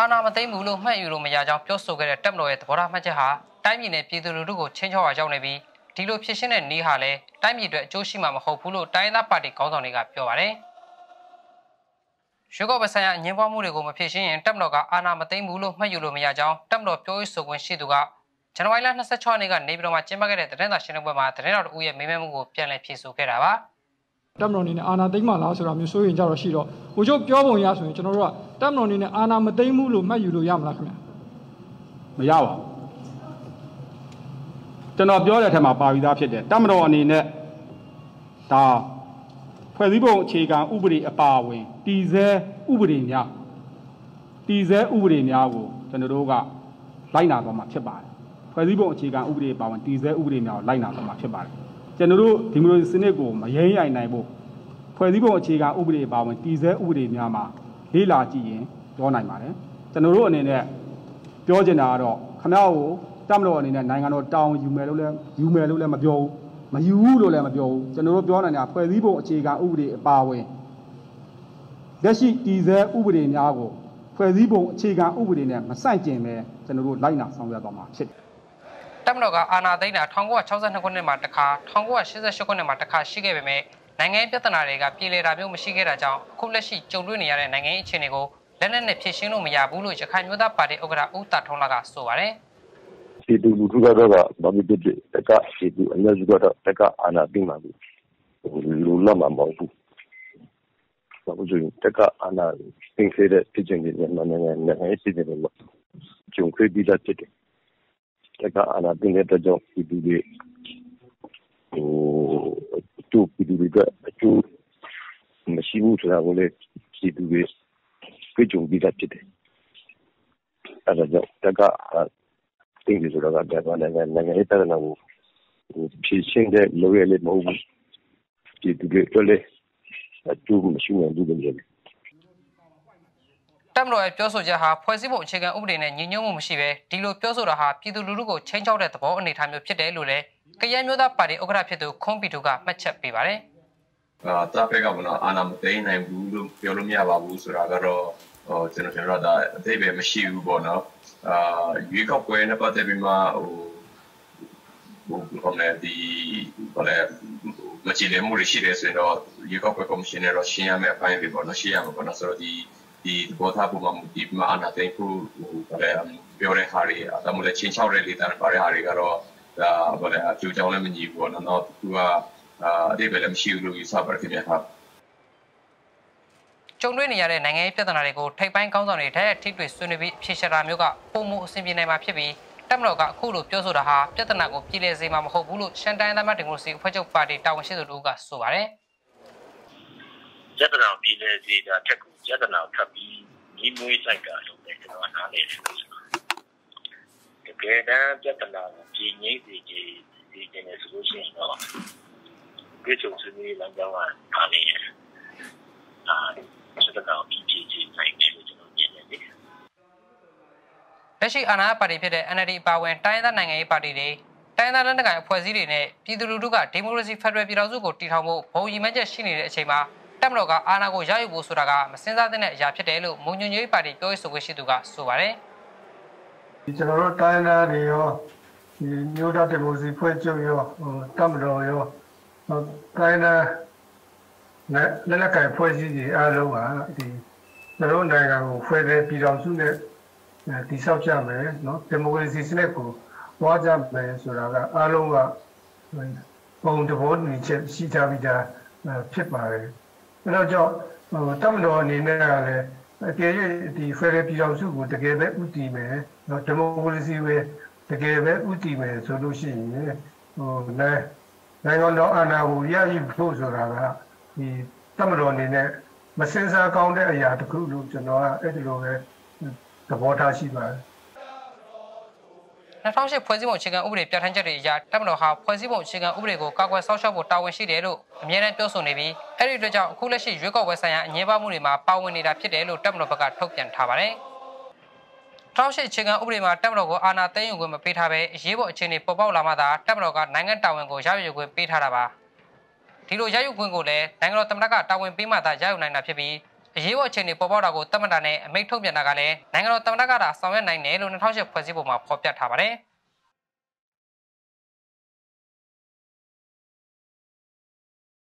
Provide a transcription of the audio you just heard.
အာဏာမသိမ်းဘူးလို့မှတ်ယူလို့မရကြောင်းပြောဆိုခဲ့တဲ့တပ်မတော်ရဲ့သဘောထားမှတ်ချက်ဟာတိုင်းပြည်နယ်ပြည်သူလူထုကိုချင်းချောက်ရရောက်နေပြီးဒီလိုဖြစ်ရှင်းတဲ့နေဟာလည်းတိုင်းပြည်အတွက်အကျိုးရှိမှာမဟုတ်ဘူးလို့တိုင်းသားပါတီခေါင်းဆောင်တွေကပြောပါတယ်။ရွေးကောက်ပွဲဆိုင်ရာအငင်းပွားမှုတွေကိုမဖြစ်ရှင်းရင်တပ်မတော်ကအာဏာမသိမ်းဘူးလို့မှတ်ယူလို့မရကြောင်းတပ်မတော်ပြောရေးဆိုခွင့်ရှိသူကဇန်နဝါရီလ26ရက်နေ့ကနေပြည်တော်မှာကျင်းပခဲ့တဲ့သတင်းစာရှင်းလင်းပွဲမှာသတင်းတော်တဦးရဲ့မေးမြန်းမှုကိုပြန်လည်ဖြေဆိုခဲ့တာပါ တပ်မတော်အနေနဲ့အာဏာသိမ်းမှလားဆိုတာမျိုးစိုးရင်ကြတော့ရှိတော့ဟိုချုပ်ပြောပုံရဆိုရင်ကျွန်တော်တို့ကတပ်မတော်အနေနဲ့အာဏာမသိမ်းဘူးလို့မှတ်ယူလို့ရမလားခင်ဗျာမရပါဘူးကျွန်တော်ပြောတဲ့အထက်မှာပါပြီးသားဖြစ်တယ်တပ်မတော်အနေနဲ့ဒါဖွဲ့စည်းပုံအခြေခံဥပဒေအပါအဝင်တည်ဆဲဥပဒေများတည်ဆဲဥပဒေများကိုကျွန်တော်တို့ကလိုက်နာသွားမှာဖြစ်ပါတယ်ဖွဲ့စည်းပုံအခြေခံဥပဒေပါဝင်တည်ဆဲဥပဒေများကိုလိုက်နာသွားမှာဖြစ်ပါတယ် ကျွန်တော်တို့ဒီမိုကရေစီစနစ်ကိုမယိမ်းရိုင်နိုင်ဖို့ဖွဲ့စည်းပုံအခြေခံဥပဒေပါဝင်တည်ဆဲဥပဒေများမှာလေ့လာကြည့်ရင်ပြောနိုင်ပါတယ်ကျွန်တော်တို့အနေနဲ့ပြောချင်တာကတော့ခဏကိုတမတော်အနေနဲ့နိုင်ငံတော်တောင်းယူမယ်လို့လည်းယူမယ်လို့လည်းမပြောဘူးမယူဘူးလို့လည်းမပြောဘူးကျွန်တော်တို့ပြောနိုင်တာဖွဲ့စည်းပုံအခြေခံဥပဒေအပါအဝင်လက်ရှိတည်ဆဲဥပဒေများကိုဖွဲ့စည်းပုံအခြေခံဥပဒေနဲ့မဆန့်ကျင်ပဲကျွန်တော်တို့လိုက်နာဆောင်ရွက်သွားမှာဖြစ်တယ် တပ်မတော်ကအာဏာသိမ်းတာ1962ခုနှစ်မှာတစ်ခါ1988ခုနှစ်မှာတစ်ခါရှိခဲ့ပေမဲ့နိုင်ငံရေးပြဿနာတွေကပြည်လည်တာမျိုးမရှိခဲ့တာကြောင့်အခုလက်ရှိကြုံတွေ့နေရတဲ့နိုင်ငံရေးအခြေအနေကိုလက်နက်နဲ့ဖြေရှင်းလို့မရဘူးလို့ရခိုင်မျိုးသားပါတီဥက္ကဋ္ဌဦးတာထုံးလာကဆိုပါတယ်။ဒီလူလူကတော့ဘာမှမဖြစ်တက်ကဒီလူအများစုကတော့တက်ကအာဏာသိမ်းပါဘူး။လူလာမှာမဟုတ်ဘူး။ဘာလို့လဲတက်ကအာဏာသိမ်းခဲ့တဲ့ပြည်ကျင်းတွေနဲ့နိုင်ငံနိုင်ငံရေးပြည်တွေမှာကြုံခဲ့ပြီးသားဖြစ်တယ် တက်ကအာဏာသိမ်းတဲ့အတွက်ကြောင့်ပြည်သူတွေဟိုအကျိုးပြည်သူတွေကအကျိုးမရှိဘူးဆိုတာကိုလည်းပြည်သူတွေတွေ့ကြုံပြီးသားဖြစ်တယ်။အဲဒါကြောင့်တက်ကသိတယ်ဆိုတာကဒါကနိုင်ငံနိုင်ငံရေးပြဿနာကိုဖြေရှင်းတဲ့လိုရလည်းမဟုတ်ဘူး။ပြည်သူတွေအတွက်လည်းအကျိုးမရှိနိုင်ဘူးလို့မြင်တယ် တပ်မတော်ရဲ့ပြောဆိုချက်ဟာဖွဲ့စည်းပုံအခြေခံဥပဒေနဲ့ညီညွတ်မှုမရှိဘဲဒီလိုပြောဆိုတာဟာပြည်သူလူထုကိုချိန်ချောက်တဲ့သဘောအနေအထားမျိုးဖြစ်တယ်လို့လည်းကရန်မျိုးသားပါတီဥက္ကဋ္ဌဖြစ်သူခွန်ပီတူကမှတ်ချက်ပေးပါတယ်။အာတပ်ဖက်ကမနော်အာဏာမသိမ်းနိုင်ဘူးလို့ပြောလို့မရပါဘူးဆိုတာကတော့ဟိုကျွန်တော်ကျွန်တော်တို့အသေးပဲမရှိဘူးပေါ့နော်။အာရွေးကောက်ပွဲနဲ့ပတ်သက်ပြီးမှဟိုဟိုဘယ်လိုလဲဒီဘယ်လဲမချီလေမှုရှိတယ်ဆိုတော့ရွေးကောက်ပွဲကော်မရှင်နဲ့တော့ရှင်းရမယ့်အပိုင်းပဲပေါ့နော်ရှင်းရမှာပေါ့နော်ဆိုတော့ဒီ ဒီဘောထားပုံမှာမူတည်ပြီးမှအာဏာသိမ်းဖို့ဟိုဗလဲပြောတဲ့ဟာတွေအတမလည်းချင်းချောက်တဲ့လေတာပါတဲ့ဟာတွေကတော့ဒါဗလဲအကျိုးကြောင့်လည်းမညီဘူးပေါ့နော်တော့သူကအာအတိတ်ပဲလည်းမရှိဘူးလို့ယူဆပါတယ်ခင်ဗျာဟုတ်ကျုံတွေ့နေရတဲ့နိုင်ငံရေးပြဿနာတွေကိုထိပ်ပိုင်းကောင်းဆောင်တွေထက်ထိတွေ့ဆွေးနွေးပြီးဖြေရှာတာမျိုးကပုံမှုအဆင်ပြေနိုင်မှာဖြစ်ပြီးတက်မတော်ကအခုလိုပြောဆိုတာဟာပြဿနာကိုပြည်လည်စေမှာမဟုတ်ဘူးလို့ရှန်တိုင်းသားမဒီမိုကရေစီအဖွဲ့ချုပ်ပါတီတာဝန်ရှိသူတို့ကဆိုပါတယ်။ ပြဿနာပြည်လဲစီတာထက်ကိုပြဿနာထပ်ပြီးညီမွေးဆိုင်တာလို့လည်းကျွန်တော်နားလည်တယ်လို့ဆိုတကယ်တမ်းပြဿနာကိုပြည်ငိမ့်စီကြီးဒီကျနေဆိုလို့ရှိရင်တော့ကြိုးချုံစနေလမ်းကြောင်းကအားနေရတယ်အာပြဿနာပြည်ပြည်ကြီးနိုင်တယ်လို့ကျွန်တော်မြင်တယ်လေလက်ရှိအာဏာပါတီဖြစ်တဲ့ NLD ပါဝင်တိုင်းဒေသနိုင်ငံရေးပါတီတွေတိုင်းဒေသလက်နက်ကိုင်အဖွဲ့အစည်းတွေနဲ့ပြည်သူလူထုကဒီမိုကရေစီဖက်ဒရယ်ပြည်ထောင်စုကိုတည်ထောင်ဖို့ဘုံရည်မှန်းချက်ရှိနေတဲ့အချိန်မှာ တက်မတော်ကအာဏာကိုရယူဖို့ဆိုတာကမစင်စားတဲ့အရာဖြစ်တယ်လို့မုံညွန့်ကြီးပါတီပြောရေးဆိုခွင့်ရှိသူကဆိုပါတယ်ဒီကျွန်တော်တို့တိုင်းသားတွေရောဒီမျိုးသားဒီမိုစီဖွဲ့ချုပ်ရောဟိုတက်မတော်ရောဟိုတိုင်းသားနဲ့လက်လက်ကိုင်ဖွဲ့စည်းကြီးအားလုံးကဒီကျွန်တော်နိုင်ငံကိုဖွဲ့တဲ့ပြည်တော်စုနဲ့တည်ဆောက်ကြမယ်နော်ဒီမိုကရေစီစနစ်ကိုဝါကြမယ်ဆိုတာကအားလုံးကပုံတဘောနေချက်ရှိကြပြီးသားဖြစ်ပါတယ် အဲတော့ကြောင့်ဟိုတမတော်အနေနဲ့ကလည်းအကယ်၍ဒီဖက်ဒရယ်ပြည်ထောင်စုကိုတကယ်ပဲဥတည်မယ်နော်ဒီမိုကရေစီပဲတကယ်ပဲဥတည်မယ်ဆိုလို့ရှိရင်ဟိုလည်းနိုင်ငံတော်အာဏာကိုရယူဖို့ဆိုတာကဒီတမတော်အနေနဲ့မစင်စားကောင်းတဲ့အရာတခုလို့ကျွန်တော်ကအဲ့ဒီလိုပဲသဘောထားရှိပါတယ် 2008ဖွဲ့စည်းပုံအခြေခံဥပဒေပြဋ္ဌာန်းချက်တွေအရတပ်မတော်ဟာဖွဲ့စည်းပုံအခြေခံဥပဒေကိုကာကွယ်စောင့်ရှောက်ဖို့တာဝန်ရှိတယ်လို့အမြဲတမ်းပြောဆိုနေပြီးအဲ့ဒီအတွက်ကြောင့်အခုလက်ရှိရွေးကောက်ပွဲဆိုင်ရာအငြင်းပွားမှုတွေမှာပါဝင်နေတာဖြစ်တယ်လို့တပ်မတော်ဘက်ကထုတ်ပြန်ထားပါတယ်။တောက်ရှိအခြေခံဥပဒေမှာတပ်မတော်ကိုအာဏာသိမ်းယူခွင့်မပေးထားဘဲအရေးပေါ်အခြေအနေပေါ်ပေါက်လာမှသာတပ်မတော်ကနိုင်ငံတာဝန်ကိုရယူခွင့်ပေးထားတာပါ။ဒီလိုရယူခွင့်ကိုလည်းနိုင်ငံတော်သမ္မတကတာဝန်ပေးမှသာရယူနိုင်တာဖြစ်ပြီး အအရေးပေါ်အခြေအနေပေါ်ပေါက်တာကိုတမန်တာနဲ့အမိန့်ထုတ်ပြန်တာကလည်းနိုင်ငံတော်တမန်တကတာဆောင်ရွက်နိုင်တယ်လို့2008ဖွဲ့စည်းပုံမှာဖော်ပြထားပါတယ်။